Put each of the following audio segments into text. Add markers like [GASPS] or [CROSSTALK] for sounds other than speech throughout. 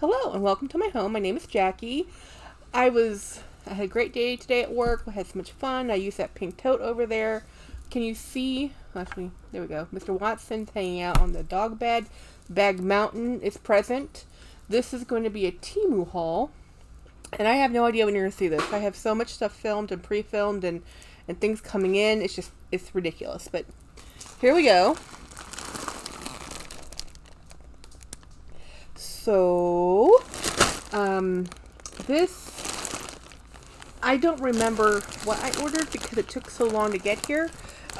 Hello and welcome to my home. My name is Jackie. I was I had a great day today at work. We had so much fun. I used that pink tote over there. Can you see? Actually, there we go. Mr. Watson hanging out on the dog bed. Bag Mountain is present. This is going to be a Temu haul. And I have no idea when you're going to see this. I have so much stuff filmed and pre-filmed and, and things coming in. It's just, it's ridiculous. But here we go. So, um, this, I don't remember what I ordered because it took so long to get here.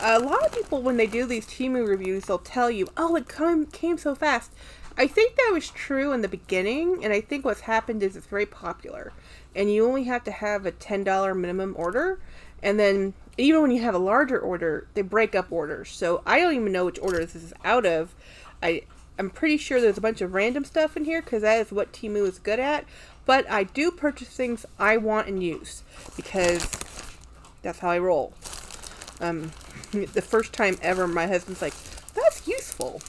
A lot of people, when they do these Temu reviews, they'll tell you, oh, it come, came so fast. I think that was true in the beginning, and I think what's happened is it's very popular. And you only have to have a $10 minimum order, and then even when you have a larger order, they break up orders. So I don't even know which order this is out of. I I'm pretty sure there's a bunch of random stuff in here because that is what Temu is good at. But I do purchase things I want and use because that's how I roll. Um, [LAUGHS] the first time ever, my husband's like, "That's useful."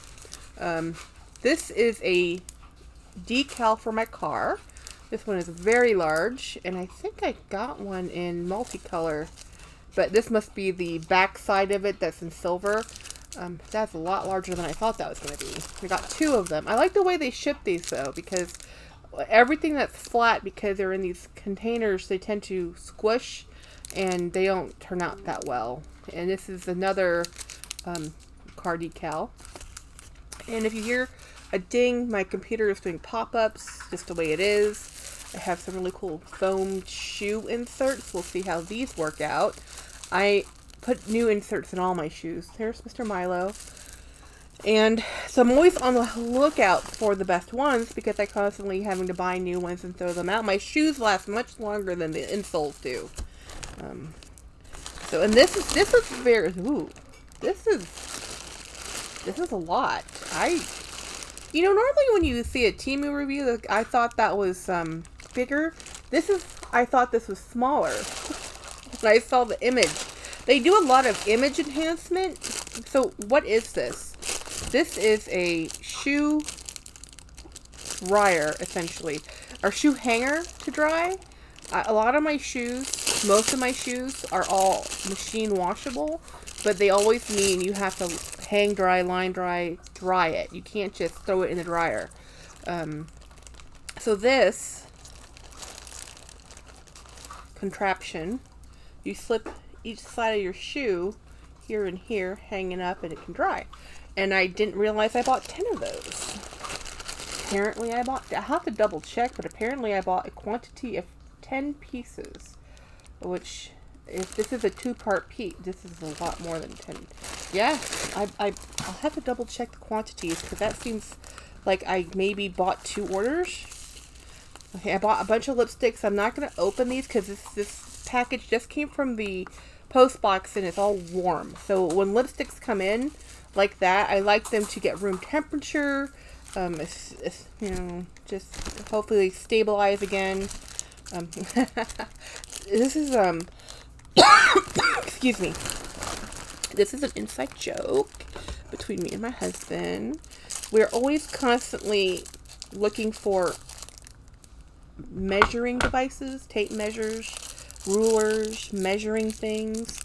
Um, this is a decal for my car. This one is very large, and I think I got one in multicolor. But this must be the back side of it that's in silver. Um, that's a lot larger than I thought that was going to be. We got two of them. I like the way they ship these though because everything that's flat because they're in these containers they tend to squish and they don't turn out that well. And this is another um, car decal. And if you hear a ding, my computer is doing pop-ups just the way it is. I have some really cool foam shoe inserts. We'll see how these work out. I put new inserts in all my shoes. There's Mr. Milo. And so I'm always on the lookout for the best ones because I constantly having to buy new ones and throw them out. My shoes last much longer than the insoles do. Um, so and this is this is very ooh, this is this is a lot. I you know normally when you see a Temu review, I thought that was um, bigger. This is I thought this was smaller. [LAUGHS] when I saw the image they do a lot of image enhancement. So what is this? This is a shoe dryer, essentially. Or shoe hanger to dry. A lot of my shoes, most of my shoes, are all machine washable. But they always mean you have to hang dry, line dry, dry it. You can't just throw it in the dryer. Um, so this contraption, you slip each side of your shoe here and here hanging up and it can dry. And I didn't realize I bought 10 of those. Apparently I bought, I have to double check, but apparently I bought a quantity of 10 pieces. Which, if this is a two-part piece, this is a lot more than 10. Yeah, I, I, I'll have to double check the quantities, because that seems like I maybe bought two orders. Okay, I bought a bunch of lipsticks. I'm not going to open these, because this, this package just came from the post box and it's all warm. So when lipsticks come in like that, I like them to get room temperature. Um, it's, it's, you know, just hopefully stabilize again. Um, [LAUGHS] this is, um, [COUGHS] excuse me. This is an inside joke between me and my husband. We're always constantly looking for measuring devices, tape measures, rulers, measuring things,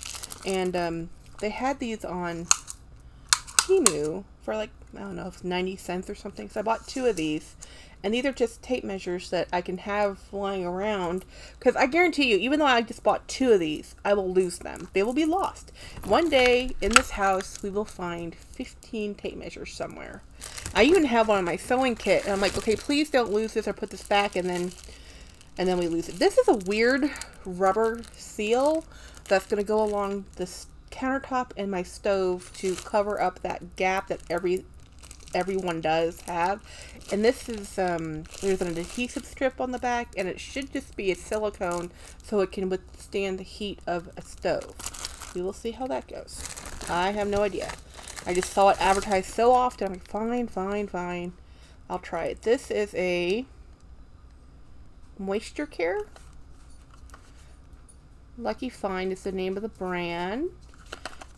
and um, they had these on Temu for like, I don't know, 90 cents or something. So I bought two of these. And these are just tape measures that I can have lying around. Because I guarantee you, even though I just bought two of these, I will lose them. They will be lost. One day, in this house, we will find 15 tape measures somewhere. I even have one in my sewing kit. And I'm like, okay, please don't lose this or put this back. And then and then we lose it. This is a weird rubber seal that's going to go along this countertop and my stove to cover up that gap that every everyone does have. And this is, um, there's an adhesive strip on the back and it should just be a silicone so it can withstand the heat of a stove. We will see how that goes. I have no idea. I just saw it advertised so often. I'm like, fine, fine, fine. I'll try it. This is a Moisture Care. Lucky Find is the name of the brand.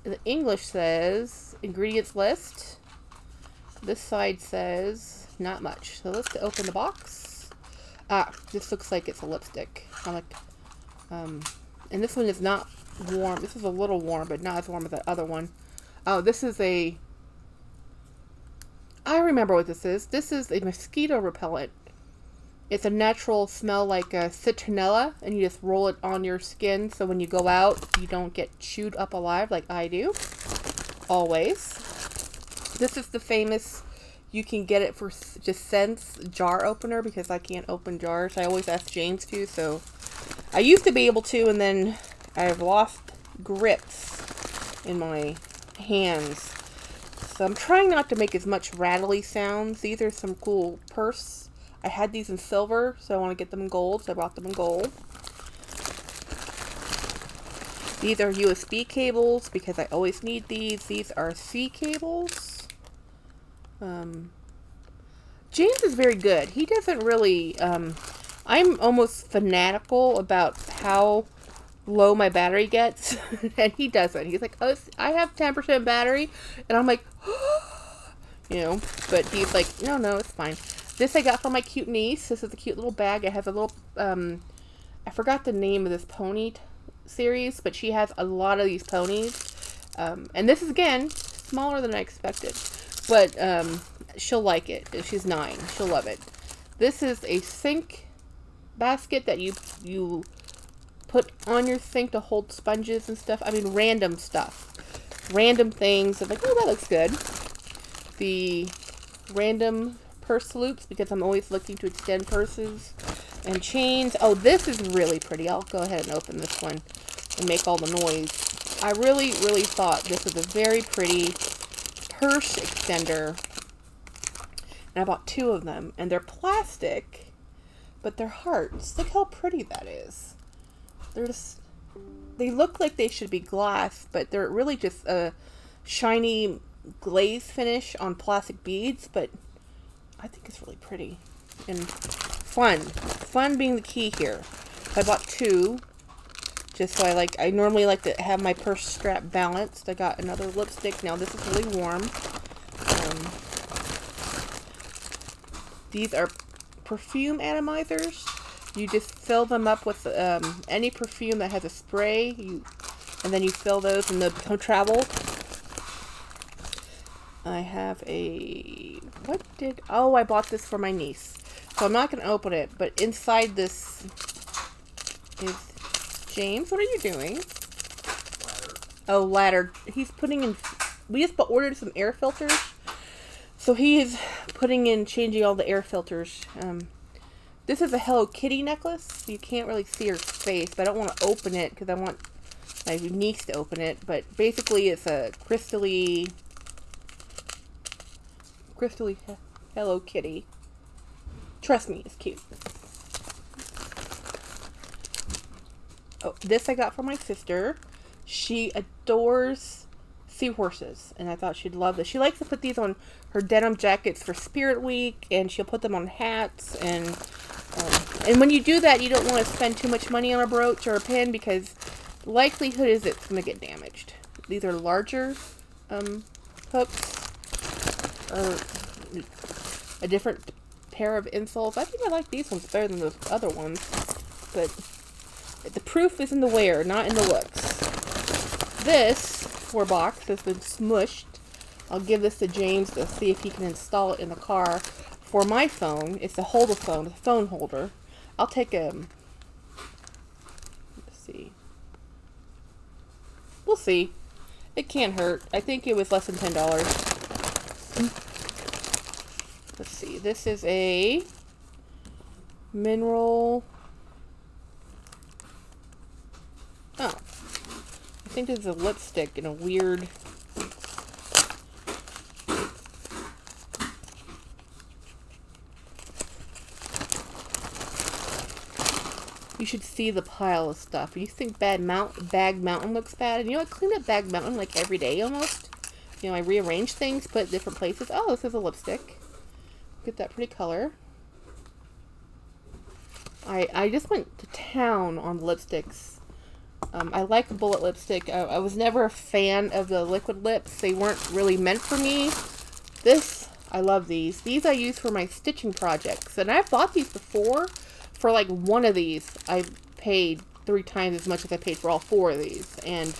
The English says ingredients list. This side says not much. So let's open the box. Ah, this looks like it's a lipstick. I like, um, and this one is not warm. This is a little warm, but not as warm as that other one. Oh, this is a, I remember what this is. This is a mosquito repellent. It's a natural smell like a citronella, and you just roll it on your skin so when you go out, you don't get chewed up alive like I do. Always. This is the famous, you can get it for just cents jar opener because I can't open jars. I always ask James to, so I used to be able to, and then I've lost grips in my hands. So I'm trying not to make as much rattly sounds. These are some cool purse I had these in silver, so I want to get them in gold, so I brought them in gold. These are USB cables, because I always need these. These are C cables. Um, James is very good. He doesn't really, um, I'm almost fanatical about how low my battery gets, [LAUGHS] and he doesn't. He's like, oh, I have 10% battery, and I'm like, [GASPS] you know, but he's like, no, no, it's fine. This I got for my cute niece. This is a cute little bag. It has a little, um, I forgot the name of this pony series, but she has a lot of these ponies. Um, and this is, again, smaller than I expected. But um, she'll like it. She's nine. She'll love it. This is a sink basket that you, you put on your sink to hold sponges and stuff. I mean, random stuff. Random things. I'm like, oh, that looks good. The random purse loops because I'm always looking to extend purses and chains. Oh, this is really pretty. I'll go ahead and open this one and make all the noise. I really, really thought this was a very pretty purse extender. And I bought two of them. And they're plastic, but they're hearts. Look how pretty that is. They're just... They look like they should be glass, but they're really just a shiny glaze finish on plastic beads, but I think it's really pretty and fun. Fun being the key here. I bought two just so I like, I normally like to have my purse strap balanced. I got another lipstick. Now this is really warm. Um, these are perfume atomizers. You just fill them up with um, any perfume that has a spray, you, and then you fill those and they travel I have a, what did, oh, I bought this for my niece. So I'm not going to open it, but inside this is, James, what are you doing? Ladder. Oh, ladder. He's putting in, we just ordered some air filters. So he is putting in, changing all the air filters. Um, this is a Hello Kitty necklace. You can't really see her face, but I don't want to open it because I want my niece to open it. But basically, it's a crystally crystally Hello Kitty. Trust me, it's cute. Oh, this I got for my sister. She adores seahorses, and I thought she'd love this. She likes to put these on her denim jackets for Spirit Week, and she'll put them on hats. And um, and when you do that, you don't want to spend too much money on a brooch or a pin because likelihood is it's going to get damaged. These are larger um, hooks or a different pair of insoles. I think I like these ones better than the other ones, but the proof is in the wear, not in the looks. This four box has been smushed. I'll give this to James to see if he can install it in the car. For my phone, it's a hold a phone, a phone holder. I'll take a, let's see. We'll see. It can't hurt. I think it was less than $10. Let's see. This is a mineral. Oh. I think is a lipstick in a weird. You should see the pile of stuff. You think Bad Mount Bag Mountain looks bad? And you know, I clean up Bag Mountain like every day almost. You know, I rearrange things, put different places. Oh, this is a lipstick. Get that pretty color. I, I just went to town on lipsticks. Um, I like bullet lipstick. I, I was never a fan of the liquid lips. They weren't really meant for me. This, I love these. These I use for my stitching projects. And I've bought these before, for like one of these, I paid three times as much as I paid for all four of these. And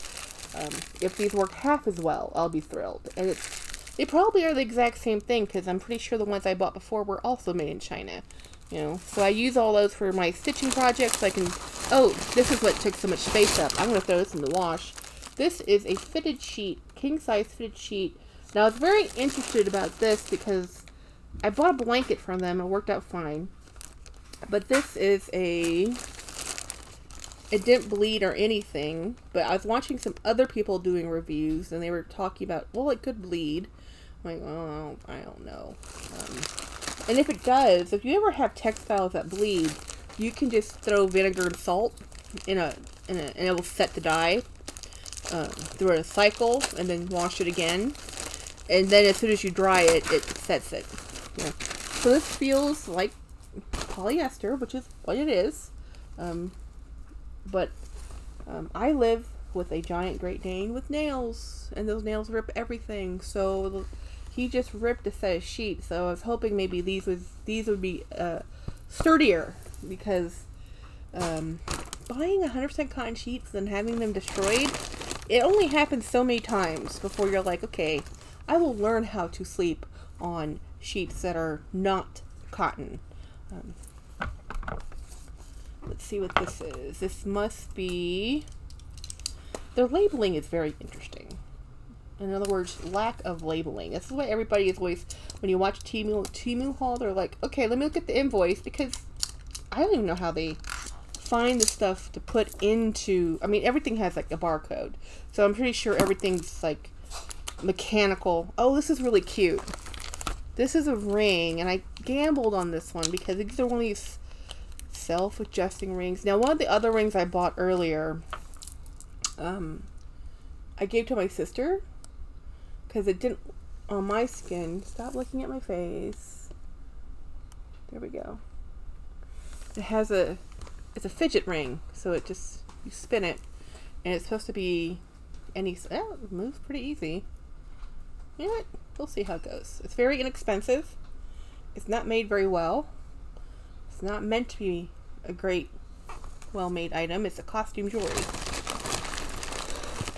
um, if these work half as well, I'll be thrilled. And it's they probably are the exact same thing because I'm pretty sure the ones I bought before were also made in China. You know, so I use all those for my stitching projects. I can, oh, this is what took so much space up. I'm going to throw this in the wash. This is a fitted sheet, king size fitted sheet. Now, I was very interested about this because I bought a blanket from them. It worked out fine. But this is a it didn't bleed or anything, but I was watching some other people doing reviews and they were talking about, well, it could bleed. I'm like, oh, I don't know. Um, and if it does, if you ever have textiles that bleed, you can just throw vinegar and salt in a, in a and it will set the dye uh, through a cycle and then wash it again. And then as soon as you dry it, it sets it. Yeah. So this feels like polyester, which is what it is. Um, but um, I live with a giant Great Dane with nails, and those nails rip everything. So he just ripped a set of sheets. So I was hoping maybe these was these would be uh, sturdier because um, buying 100% cotton sheets and having them destroyed, it only happens so many times before you're like, okay, I will learn how to sleep on sheets that are not cotton. Um, Let's see what this is. This must be... Their labeling is very interesting. In other words, lack of labeling. This is why everybody is always, when you watch Temu, Temu haul, they're like, okay, let me look at the invoice because I don't even know how they find the stuff to put into, I mean, everything has like a barcode. So I'm pretty sure everything's like mechanical. Oh, this is really cute. This is a ring, and I gambled on this one because these are one of these self-adjusting rings. Now, one of the other rings I bought earlier, um, I gave to my sister because it didn't on my skin. Stop looking at my face. There we go. It has a, it's a fidget ring, so it just you spin it, and it's supposed to be any. Oh, it moves pretty easy. You know what? We'll see how it goes. It's very inexpensive. It's not made very well. It's not meant to be a great, well-made item. It's a costume jewelry.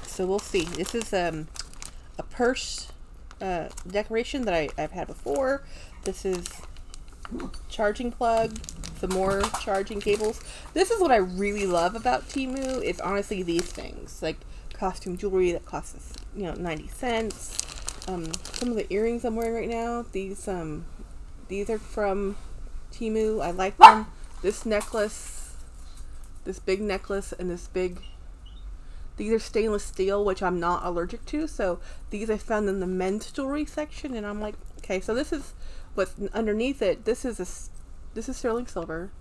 So we'll see. This is um, a purse uh, decoration that I, I've had before. This is charging plug, some more charging cables. This is what I really love about Temu. It's honestly these things. Like costume jewelry that costs you know, 90 cents. Um, some of the earrings I'm wearing right now, these um, these are from Temu. I like them this necklace, this big necklace, and this big. These are stainless steel, which I'm not allergic to. So these I found in the men's jewelry section, and I'm like, okay, so this is what's underneath it. This is a, this is sterling silver,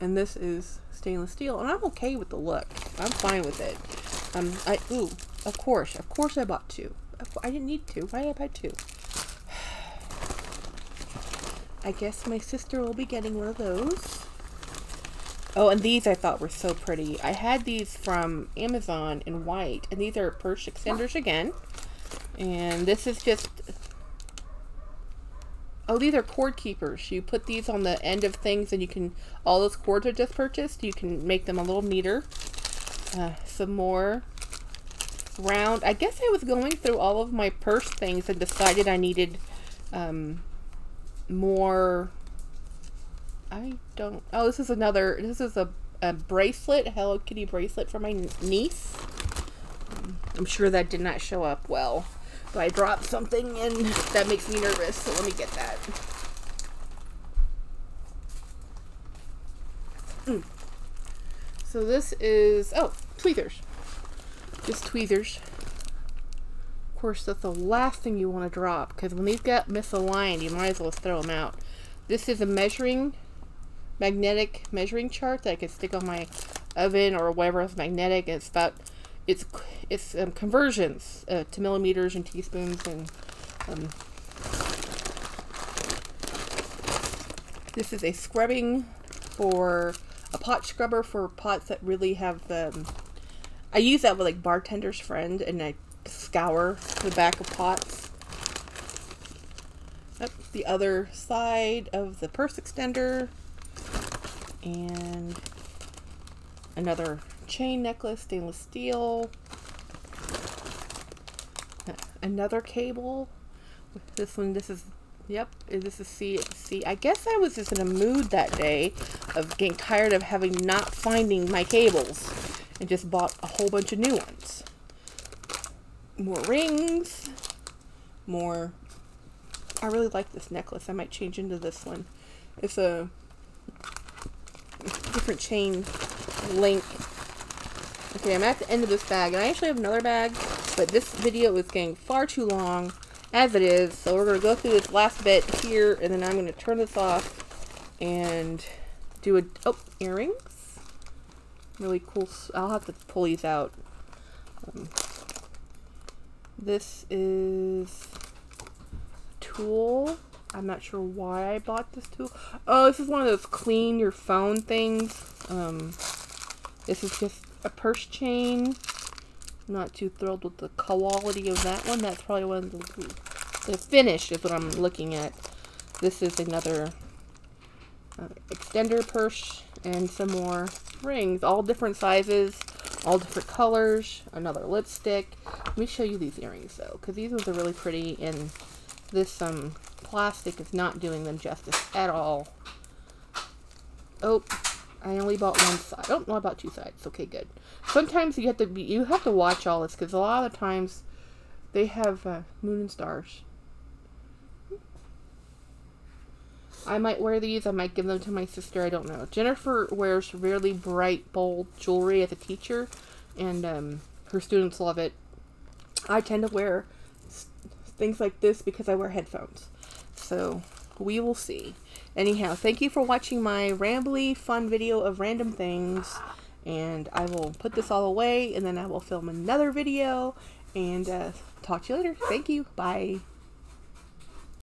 and this is stainless steel, and I'm okay with the look. I'm fine with it. Um, I ooh, of course, of course, I bought two. I didn't need two. Why did I buy two? [SIGHS] I guess my sister will be getting one of those. Oh, and these I thought were so pretty. I had these from Amazon in white, and these are purse extenders again. And this is just... Oh, these are cord keepers. You put these on the end of things, and you can... All those cords are just purchased. You can make them a little neater. Uh, some more round... I guess I was going through all of my purse things and decided I needed um, more I don't. Oh, this is another. This is a, a bracelet, Hello Kitty bracelet for my niece. I'm sure that did not show up well. But I dropped something and that makes me nervous, so let me get that. Mm. So this is, oh, tweezers. Just tweezers. Of course, that's the last thing you want to drop, because when these get misaligned, you might as well throw them out. This is a measuring magnetic measuring chart that I can stick on my oven or whatever is magnetic. It's about it's it's um, conversions uh, to millimeters and teaspoons and um, this is a scrubbing for a pot scrubber for pots that really have the um, I use that with like bartender's friend and I scour the back of pots. The other side of the purse extender And another chain necklace, stainless steel. Another cable. This one, this is, yep, Is this is C. C. I guess I was just in a mood that day of getting tired of having not finding my cables and just bought a whole bunch of new ones. More rings, more. I really like this necklace. I might change into this one. It's a different chain link. Okay, I'm at the end of this bag, and I actually have another bag, but this video is getting far too long as it is, so we're going to go through this last bit here, and then I'm going to turn this off and do a, oh, earrings. Really cool, I'll have to pull these out. Um, this is tool. I'm not sure why I bought this tool. Oh, this is one of those clean your phone things. Um, this is just a purse chain. Not too thrilled with the quality of that one. That's probably one of the, the finish is what I'm looking at. This is another uh, extender purse and some more rings, all different sizes, all different colors. Another lipstick. Let me show you these earrings though, because these ones are really pretty, and this um plastic is not doing them justice at all. Oh, I only bought one side. Oh, no, I bought two sides. Okay, good. Sometimes you have to be, you have to watch all this because a lot of times they have uh, moon and stars. I might wear these. I might give them to my sister. I don't know. Jennifer wears really bright, bold jewelry as a teacher, and um, her students love it. I tend to wear things like this because I wear headphones. So we will see. Anyhow, thank you for watching my rambly, fun video of random things. And I will put this all away, and then I will film another video. And uh, talk to you later. Thank you. Bye.